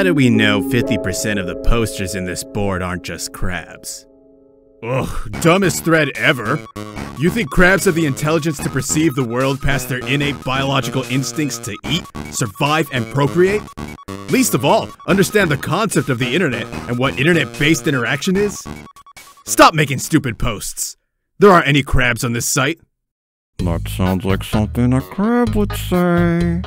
How do we know 50% of the posters in this board aren't just crabs? Ugh, dumbest thread ever. You think crabs have the intelligence to perceive the world past their innate biological instincts to eat, survive, and procreate? Least of all, understand the concept of the internet and what internet based interaction is? Stop making stupid posts. There aren't any crabs on this site. That sounds like something a crab would say.